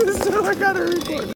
this I gotta record.